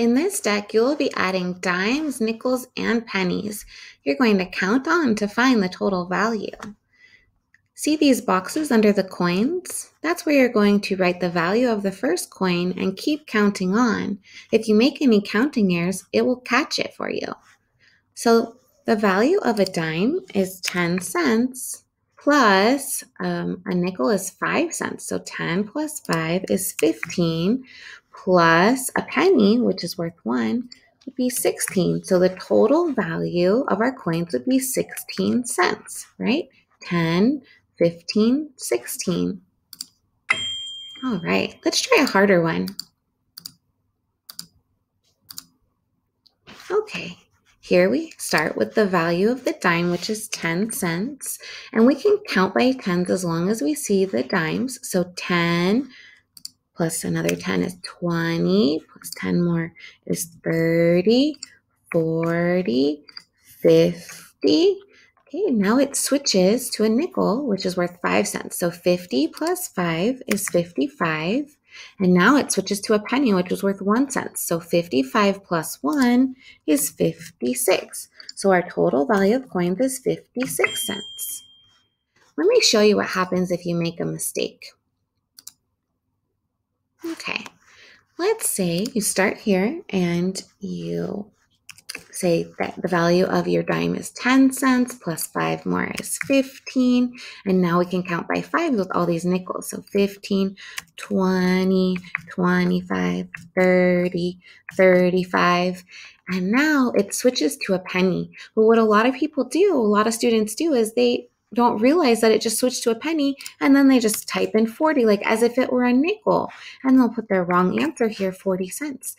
In this deck, you'll be adding dimes, nickels, and pennies. You're going to count on to find the total value. See these boxes under the coins? That's where you're going to write the value of the first coin and keep counting on. If you make any counting errors, it will catch it for you. So the value of a dime is 10 cents plus um, a nickel is 5 cents. So 10 plus 5 is 15 plus a penny, which is worth 1, would be 16. So the total value of our coins would be 16 cents, right? 10, 15, 16. All right, let's try a harder one. Okay, here we start with the value of the dime, which is 10 cents. And we can count by tens as long as we see the dimes. So 10 plus another 10 is 20, plus 10 more is 30, 40, 50. Okay, now it switches to a nickel, which is worth 5 cents. So 50 plus 5 is 55. And now it switches to a penny, which is worth 1 cent. So 55 plus 1 is 56. So our total value of coins is 56 cents. Let me show you what happens if you make a mistake. Okay, let's say you start here and you say that the value of your dime is 10 cents plus 5 more is 15 and now we can count by 5 with all these nickels. So 15 20 25 30 35 and now it switches to a penny. But what a lot of people do a lot of students do is they don't realize that it just switched to a penny and then they just type in 40 like as if it were a nickel and they'll put their wrong answer here 40 cents.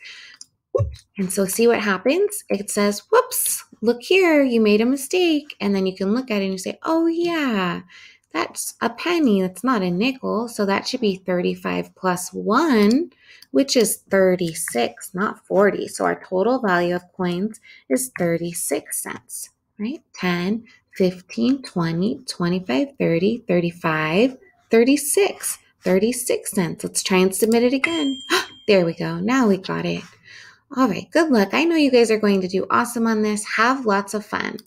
And so see what happens? It says whoops look here you made a mistake and then you can look at it and you say oh yeah that's a penny that's not a nickel so that should be 35 plus 1 which is 36 not 40 so our total value of coins is 36 cents right? 10 15, 20, 25, 30, 35, 36. 36 cents. Let's try and submit it again. there we go. Now we got it. All right, good luck. I know you guys are going to do awesome on this. Have lots of fun.